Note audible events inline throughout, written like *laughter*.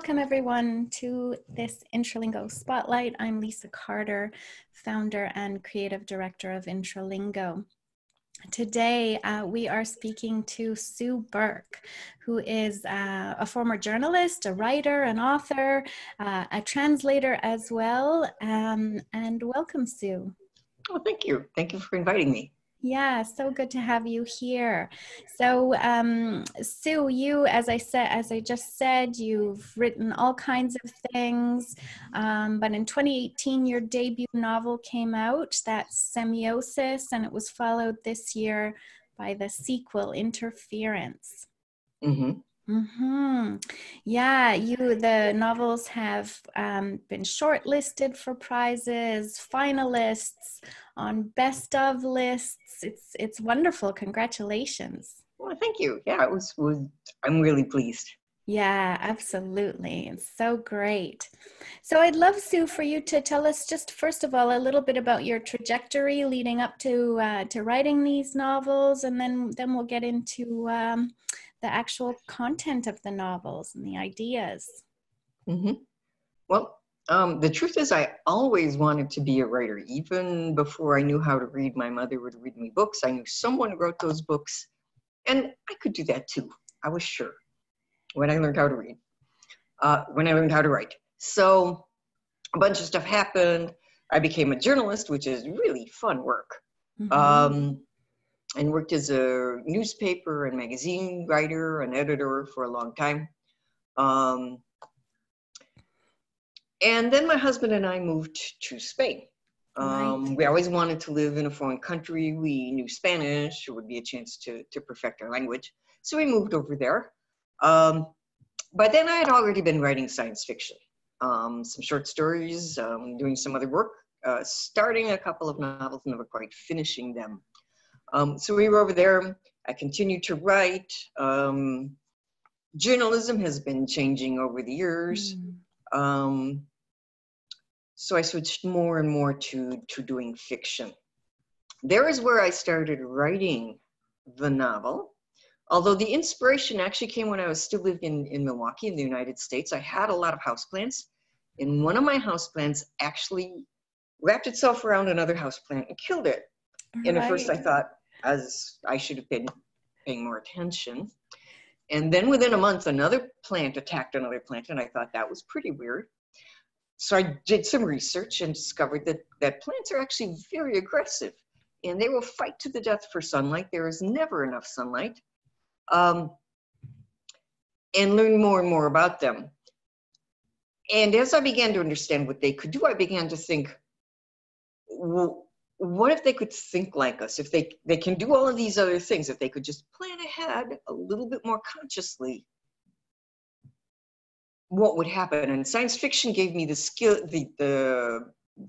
Welcome everyone to this Intralingo Spotlight. I'm Lisa Carter, founder and creative director of Intralingo. Today, uh, we are speaking to Sue Burke, who is uh, a former journalist, a writer, an author, uh, a translator as well. Um, and welcome, Sue. Oh, thank you. Thank you for inviting me. Yeah, so good to have you here. So, um, Sue, you, as I said, as I just said, you've written all kinds of things. Um, but in 2018, your debut novel came out. That's Semiosis, and it was followed this year by the sequel, Interference. Mm-hmm. Mm-hmm. Yeah, you the novels have um, been shortlisted for prizes, finalists on best of lists. It's it's wonderful. Congratulations. Well, thank you. Yeah, it was was I'm really pleased. Yeah, absolutely. It's so great. So I'd love Sue for you to tell us just first of all a little bit about your trajectory leading up to uh, to writing these novels, and then then we'll get into um, the actual content of the novels and the ideas. Mm-hmm. Well, um, the truth is, I always wanted to be a writer. Even before I knew how to read, my mother would read me books. I knew someone wrote those books, and I could do that too. I was sure when I learned how to read, uh, when I learned how to write. So a bunch of stuff happened. I became a journalist, which is really fun work. Mm-hmm. Um, and worked as a newspaper and magazine writer and editor for a long time. Um, and then my husband and I moved to Spain. Um, right. We always wanted to live in a foreign country. We knew Spanish. It would be a chance to, to perfect our language. So we moved over there. Um, by then, I had already been writing science fiction, um, some short stories, um, doing some other work, uh, starting a couple of novels, never quite finishing them. Um, so we were over there. I continued to write. Um, journalism has been changing over the years. Mm. Um, so I switched more and more to, to doing fiction. There is where I started writing the novel. Although the inspiration actually came when I was still living in, in Milwaukee in the United States. I had a lot of houseplants, and one of my houseplants actually wrapped itself around another houseplant and killed it. Right. And at first I thought, as I should have been paying more attention. And then within a month, another plant attacked another plant, and I thought that was pretty weird. So I did some research and discovered that, that plants are actually very aggressive and they will fight to the death for sunlight. There is never enough sunlight. Um, and learn more and more about them. And as I began to understand what they could do, I began to think, well, what if they could think like us? If they they can do all of these other things if they could just plan ahead a little bit more consciously what would happen? And science fiction gave me the skill the the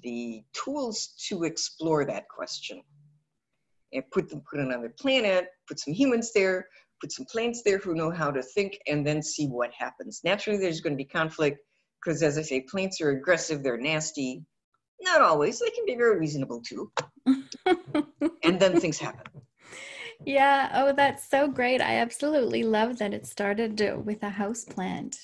the tools to explore that question. And put them put another planet put some humans there put some plants there who know how to think and then see what happens. Naturally there's going to be conflict because as i say plants are aggressive they're nasty not always. They can be very reasonable too. *laughs* and then things happen. Yeah. Oh, that's so great. I absolutely love that it started with a house plant.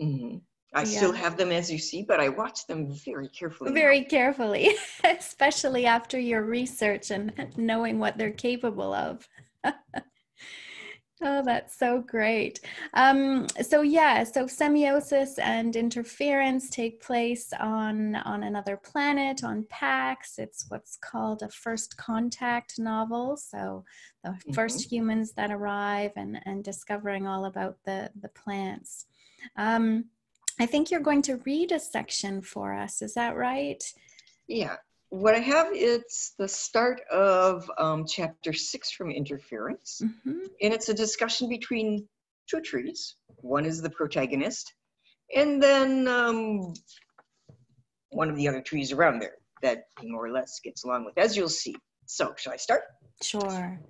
Mm-hmm. I yeah. still have them as you see, but I watch them very carefully. Very now. carefully, *laughs* especially after your research and knowing what they're capable of. *laughs* Oh, that's so great. Um, so yeah, so semiosis and interference take place on on another planet, on Pax. It's what's called a first contact novel. So the mm-hmm. first humans that arrive and and discovering all about the the plants. Um, I think you're going to read a section for us. Is that right? Yeah what I have is the start of um, chapter six from Interference, mm-hmm. and it's a discussion between two trees. One is the protagonist, and then um, one of the other trees around there that more or less gets along with, as you'll see. So, shall I start? Sure.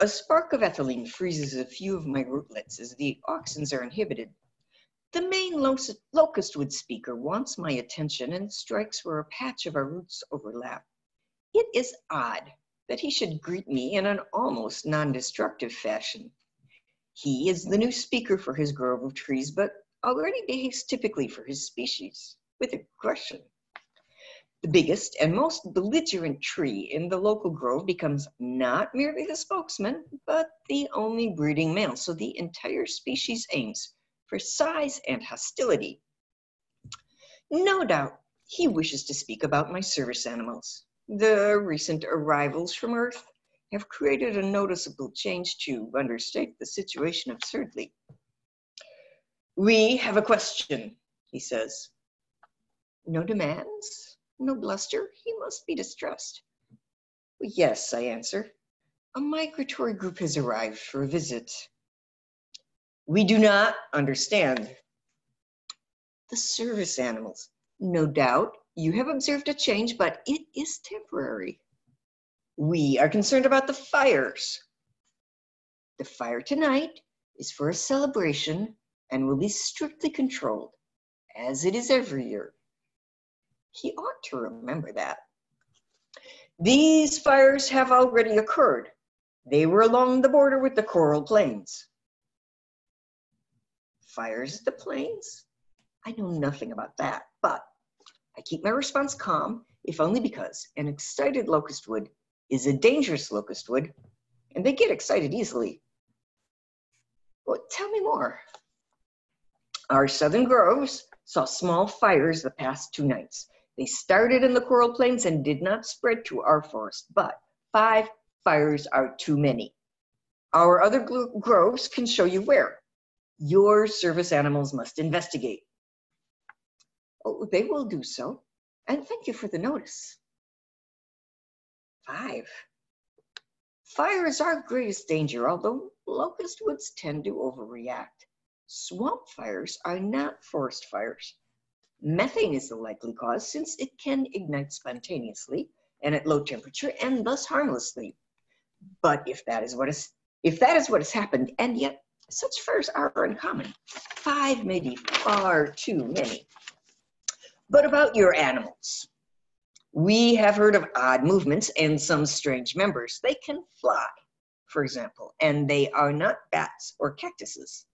A spark of ethylene freezes a few of my rootlets as the auxins are inhibited the main locustwood speaker wants my attention and strikes where a patch of our roots overlap. It is odd that he should greet me in an almost non-destructive fashion. He is the new speaker for his grove of trees, but already behaves typically for his species, with aggression. The biggest and most belligerent tree in the local grove becomes not merely the spokesman, but the only breeding male. So the entire species aims for size and hostility. No doubt he wishes to speak about my service animals. The recent arrivals from Earth have created a noticeable change to understate the situation absurdly. We have a question, he says. No demands, no bluster, he must be distressed. Yes, I answer. A migratory group has arrived for a visit. We do not understand. The service animals. No doubt you have observed a change, but it is temporary. We are concerned about the fires. The fire tonight is for a celebration and will be strictly controlled, as it is every year. He ought to remember that. These fires have already occurred. They were along the border with the Coral Plains. Fires the plains? I know nothing about that, but I keep my response calm, if only because an excited locust wood is a dangerous locust wood, and they get excited easily. Well, tell me more. Our southern groves saw small fires the past two nights. They started in the coral plains and did not spread to our forest, but five fires are too many. Our other groves can show you where. Your service animals must investigate. Oh, they will do so, and thank you for the notice. Five. Fire is our greatest danger, although locust woods tend to overreact. Swamp fires are not forest fires. Methane is the likely cause since it can ignite spontaneously and at low temperature and thus harmlessly. But if that is what is if that is what has happened, and yet such furs are uncommon, five may be far too many. But about your animals. We have heard of odd movements and some strange members. They can fly, for example, and they are not bats or cactuses.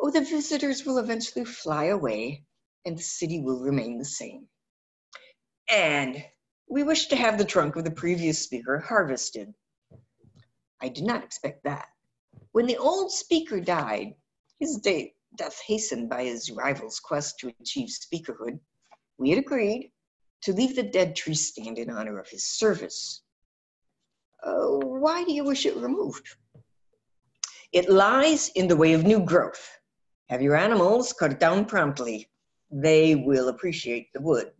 Oh, the visitors will eventually fly away and the city will remain the same. And we wish to have the trunk of the previous speaker harvested. I did not expect that. When the old speaker died, his death hastened by his rival's quest to achieve speakerhood, we had agreed to leave the dead tree stand in honor of his service. Uh, why do you wish it removed? It lies in the way of new growth. Have your animals cut it down promptly. They will appreciate the wood.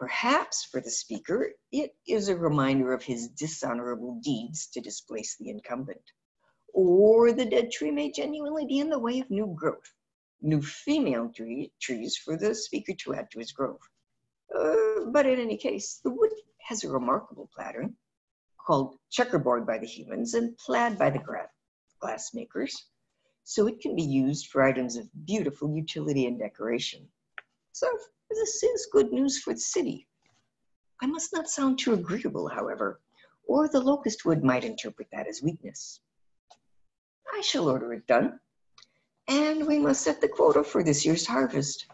Perhaps for the speaker, it is a reminder of his dishonorable deeds to displace the incumbent. Or the dead tree may genuinely be in the way of new growth new female tree, trees for the speaker to add to his grove. Uh, but in any case, the wood has a remarkable pattern called checkerboard by the humans and plaid by the gra. So it can be used for items of beautiful utility and decoration. So this is good news for the city. I must not sound too agreeable, however, or the locust wood might interpret that as weakness. I shall order it done. And we must set the quota for this year's harvest.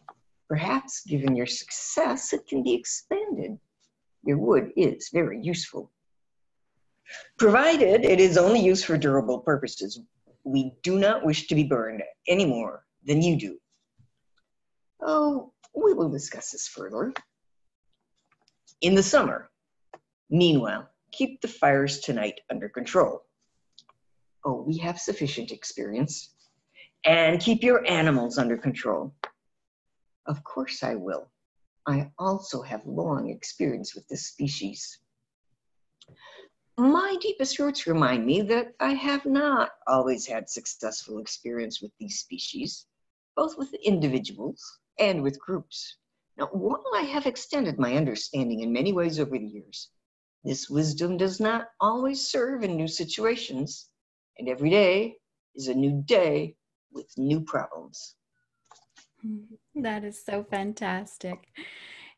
Perhaps, given your success, it can be expanded. Your wood is very useful. Provided it is only used for durable purposes, we do not wish to be burned any more than you do. Oh, we will discuss this further. In the summer, meanwhile, keep the fires tonight under control. Oh, we have sufficient experience and keep your animals under control. Of course I will. I also have long experience with this species. My deepest roots remind me that I have not always had successful experience with these species, both with individuals and with groups. Now, while I have extended my understanding in many ways over the years, this wisdom does not always serve in new situations, and every day is a new day with new problems. *laughs* That is so fantastic.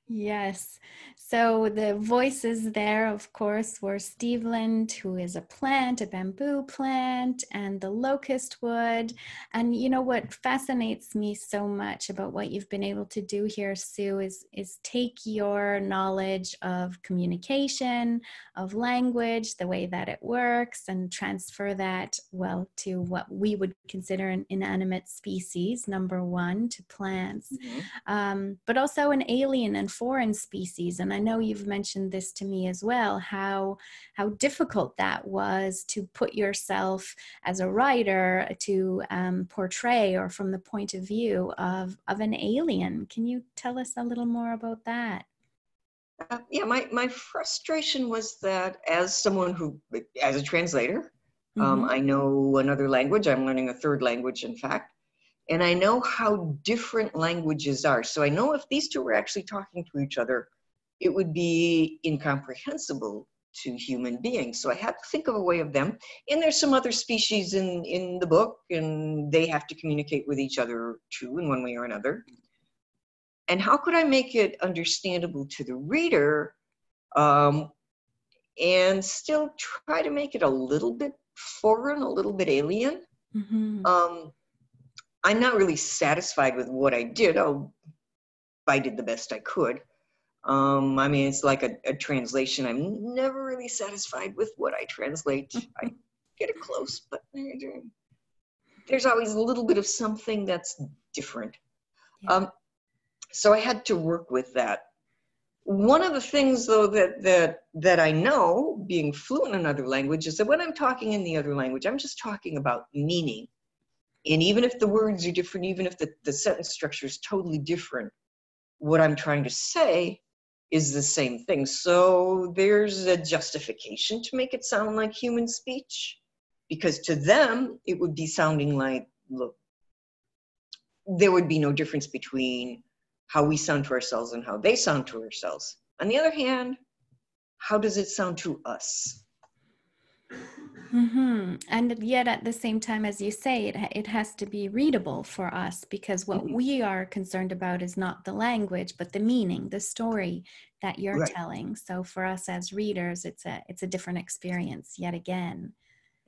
Yes. So the voices there, of course, were Stevland, who is a plant, a bamboo plant, and the locust wood. And you know what fascinates me so much about what you've been able to do here, Sue, is, is take your knowledge of communication, of language, the way that it works, and transfer that, well, to what we would consider an inanimate species, number one, to plants, mm-hmm. um, but also an alien and foreign species and i know you've mentioned this to me as well how how difficult that was to put yourself as a writer to um, portray or from the point of view of of an alien can you tell us a little more about that uh, yeah my my frustration was that as someone who as a translator um, mm-hmm. um, i know another language i'm learning a third language in fact and I know how different languages are. So I know if these two were actually talking to each other, it would be incomprehensible to human beings. So I had to think of a way of them. And there's some other species in, in the book, and they have to communicate with each other too, in one way or another. And how could I make it understandable to the reader um, and still try to make it a little bit foreign, a little bit alien? Mm-hmm. Um, I'm not really satisfied with what I did. Oh, I did the best I could. Um, I mean, it's like a, a, translation. I'm never really satisfied with what I translate. I get it close, but there's always a little bit of something that's different. Yeah. Um, so I had to work with that. One of the things, though, that that that I know, being fluent in another language, is that when I'm talking in the other language, I'm just talking about meaning and even if the words are different, even if the, the sentence structure is totally different, what I'm trying to say is the same thing. So there's a justification to make it sound like human speech, because to them, it would be sounding like, look, there would be no difference between how we sound to ourselves and how they sound to ourselves. On the other hand, how does it sound to us? Mm-hmm. And yet, at the same time, as you say, it, it has to be readable for us because what mm-hmm. we are concerned about is not the language, but the meaning, the story that you're right. telling. So, for us as readers, it's a it's a different experience yet again.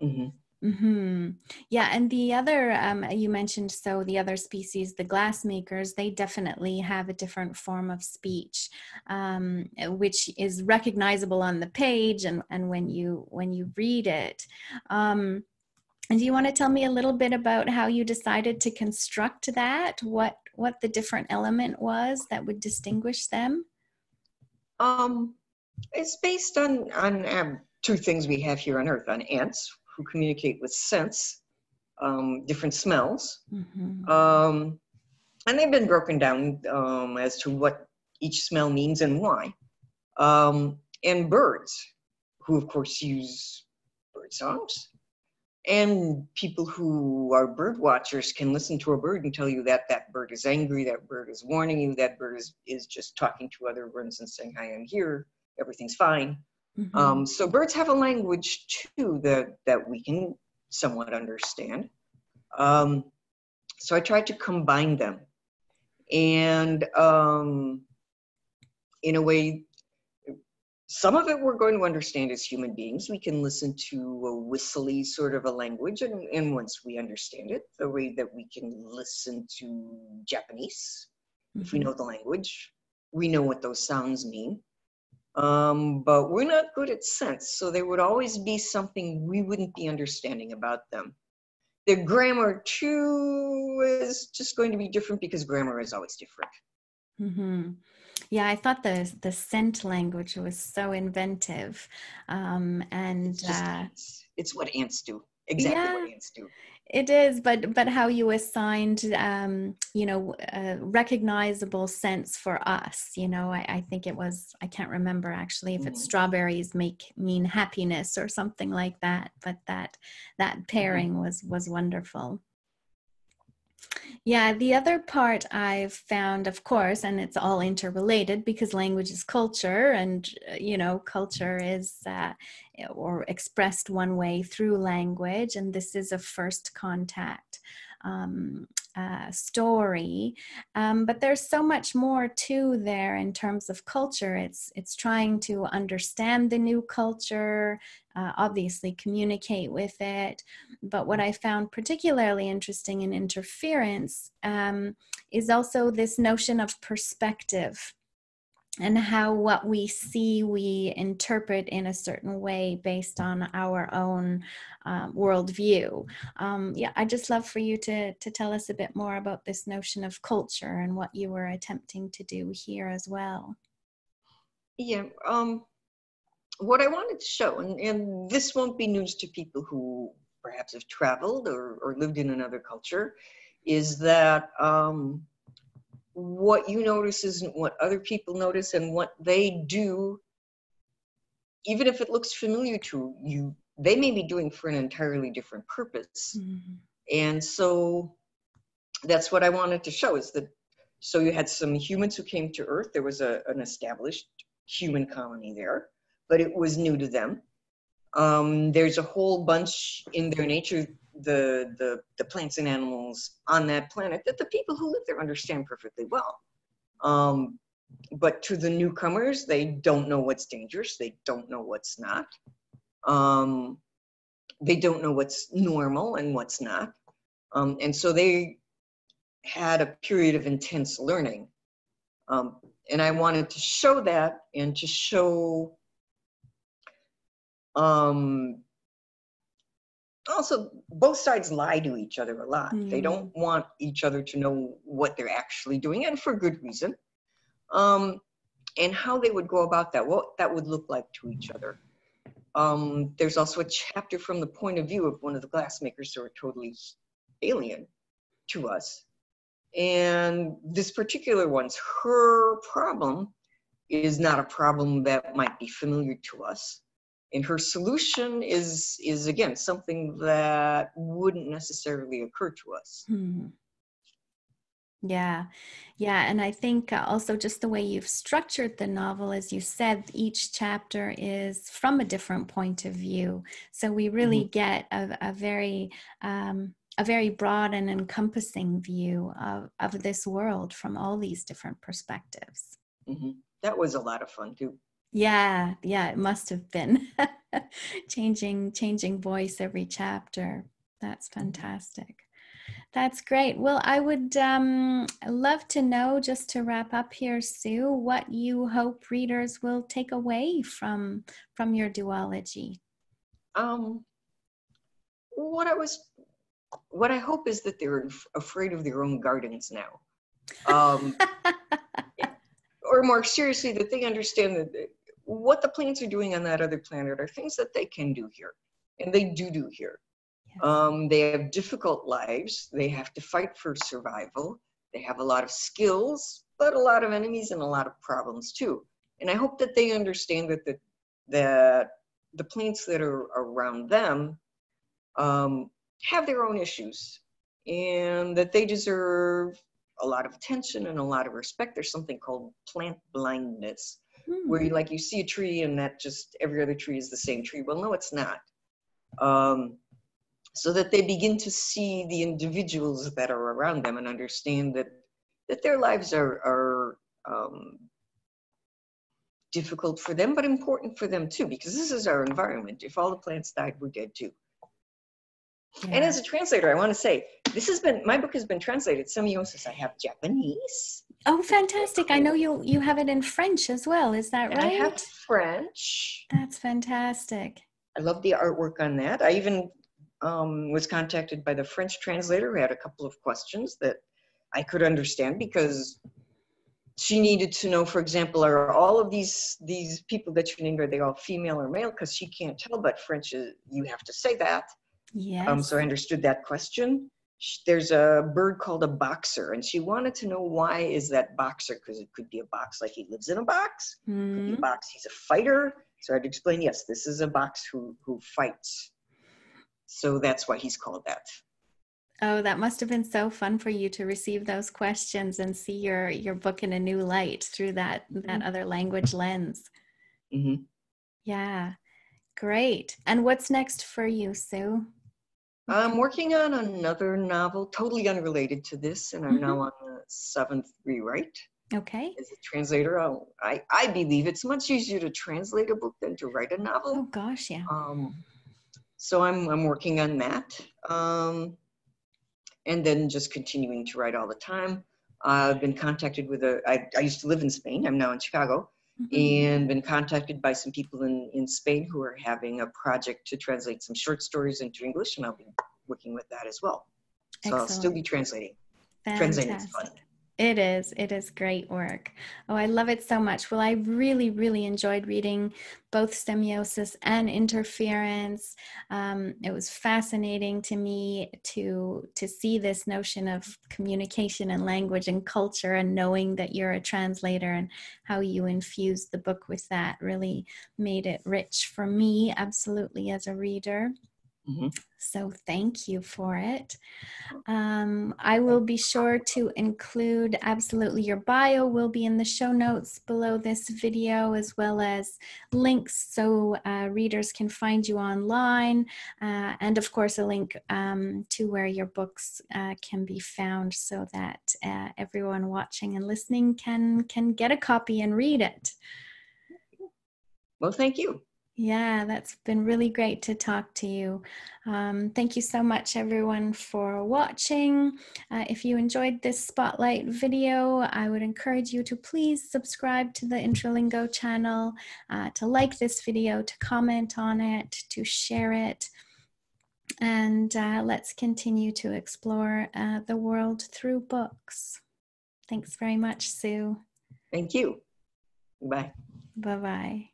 Mm-hmm. Mm-hmm. Yeah, and the other um, you mentioned so the other species, the glassmakers, they definitely have a different form of speech, um, which is recognizable on the page and, and when you when you read it. Um, and do you want to tell me a little bit about how you decided to construct that? What what the different element was that would distinguish them? Um, it's based on on um, two things we have here on Earth: on ants, who communicate with scents, um, different smells. Mm-hmm. Um, and they've been broken down um, as to what each smell means and why. Um, and birds, who of course use bird songs. And people who are bird watchers can listen to a bird and tell you that that bird is angry, that bird is warning you, that bird is, is just talking to other birds and saying, Hi, I'm here, everything's fine. Mm-hmm. Um, so birds have a language too that, that we can somewhat understand. Um, so I tried to combine them. And um, in a way, some of it we're going to understand as human beings. We can listen to a whistly sort of a language, and, and once we understand it, the way that we can listen to Japanese, mm-hmm. if we mm-hmm. know the language, we know what those sounds mean. Um, but we're not good at scents, so there would always be something we wouldn't be understanding about them. Their grammar, too, is just going to be different because grammar is always different. Mm-hmm. Yeah, I thought the the scent language was so inventive, um, and it's, just, uh, it's, it's what ants do. Exactly yeah, what ants do it is but but how you assigned um you know a recognizable sense for us you know i, I think it was i can't remember actually if it's mm-hmm. strawberries make mean happiness or something like that but that that mm-hmm. pairing was was wonderful yeah, the other part I've found, of course, and it's all interrelated because language is culture, and uh, you know, culture is uh, or expressed one way through language, and this is a first contact. um, uh, story. Um, but there's so much more too there in terms of culture. It's it's trying to understand the new culture, uh, obviously communicate with it. But what I found particularly interesting in interference um, is also this notion of perspective and how what we see we interpret in a certain way based on our own um, worldview. Um, yeah, I just love for you to to tell us a bit more about this notion of culture and what you were attempting to do here as well. Yeah, um, what I wanted to show, and, and this won't be news to people who perhaps have traveled or, or lived in another culture, is that um, what you notice isn't what other people notice, and what they do, even if it looks familiar to you, they may be doing for an entirely different purpose. Mm-hmm. And so that's what I wanted to show is that so you had some humans who came to Earth. There was a, an established human colony there, but it was new to them. Um, there's a whole bunch in their nature the, the, the plants and animals on that planet that the people who live there understand perfectly well. Um, but to the newcomers, they don't know what's dangerous. They don't know what's not. Um, they don't know what's normal and what's not. Um, and so they had a period of intense learning. Um, and I wanted to show that and to show um, also both sides lie to each other a lot. Mm. they don't want each other to know what they're actually doing and for good reason. Um, and how they would go about that what that would look like to each other. Um, there's also a chapter from the point of view of one of the glassmakers who are totally alien to us. And this particular one's her problem is not a problem that might be familiar to us and her solution is is again something that wouldn't necessarily occur to us hmm. yeah yeah and i think also just the way you've structured the novel as you said each chapter is from a different point of view so we really mm-hmm. get a, a very um, a very broad and encompassing view of, of this world from all these different perspectives mm-hmm. that was a lot of fun too yeah, yeah, it must have been *laughs* changing changing voice every chapter. That's mm-hmm. fantastic. That's great. Well, I would um, love to know, just to wrap up here, Sue, what you hope readers will take away from from your duology. Um, what I was, what I hope is that they're afraid of their own gardens now. Um, *laughs* or more seriously, that they understand that what the plants are doing on that other planet are things that they can do here, and they do do here. Yes. Um, they have difficult lives. They have to fight for survival. They have a lot of skills, but a lot of enemies and a lot of problems too. And I hope that they understand that the, that the plants that are around them um, have their own issues and that they deserve a lot of attention and a lot of respect. There's something called plant blindness, hmm. where you like you see a tree and that just every other tree is the same tree. Well, no, it's not. Um, so that they begin to see the individuals that are around them and understand that that their lives are are um, difficult for them, but important for them too, because this is our environment. If all the plants died, we're dead too. Yeah. And as a translator, I want to say this has been my book has been translated. Semiosis. I have Japanese. Oh, fantastic! I know you you have it in French as well. Is that right? I have French. That's fantastic. I love the artwork on that. I even um, was contacted by the French translator who had a couple of questions that I could understand because she needed to know, for example, are all of these these people that you named are they all female or male? Because she can't tell, but French is you have to say that. Yes. Um, so I understood that question. There's a bird called a boxer, and she wanted to know why is that boxer? Because it could be a box like he lives in a box. Mm. Could be a hmm. box. He's a fighter. So I'd explain, yes, this is a box who who fights. So that's why he's called that. Oh, that must have been so fun for you to receive those questions and see your your book in a new light through that that mm-hmm. other language lens. Mm-hmm. Yeah. Great. And what's next for you, Sue? I'm working on another novel, totally unrelated to this, and I'm mm-hmm. now on the seventh rewrite. Okay. As a translator, I, I believe it's much easier to translate a book than to write a novel. Oh gosh, yeah. Um, so I'm I'm working on that, um, and then just continuing to write all the time. I've been contacted with a. I, I used to live in Spain. I'm now in Chicago. Mm-hmm. and been contacted by some people in in Spain who are having a project to translate some short stories into English, and I'll be working with that as well. So Excellent. I'll still be translating. Fantastic. Translating is fun. It is. It is great work. Oh, I love it so much. Well, I really, really enjoyed reading both semiosis and interference. Um, it was fascinating to me to to see this notion of communication and language and culture, and knowing that you're a translator and how you infused the book with that really made it rich for me, absolutely as a reader. Mm-hmm. So thank you for it. Um, I will be sure to include absolutely your bio will be in the show notes below this video as well as links so uh, readers can find you online uh, and of course a link um, to where your books uh, can be found so that uh, everyone watching and listening can can get a copy and read it. Well, thank you. Yeah, that's been really great to talk to you. Um, thank you so much, everyone, for watching. Uh, if you enjoyed this spotlight video, I would encourage you to please subscribe to the Intralingo channel, uh, to like this video, to comment on it, to share it. And uh, let's continue to explore uh, the world through books. Thanks very much, Sue. Thank you. Bye. Bye bye.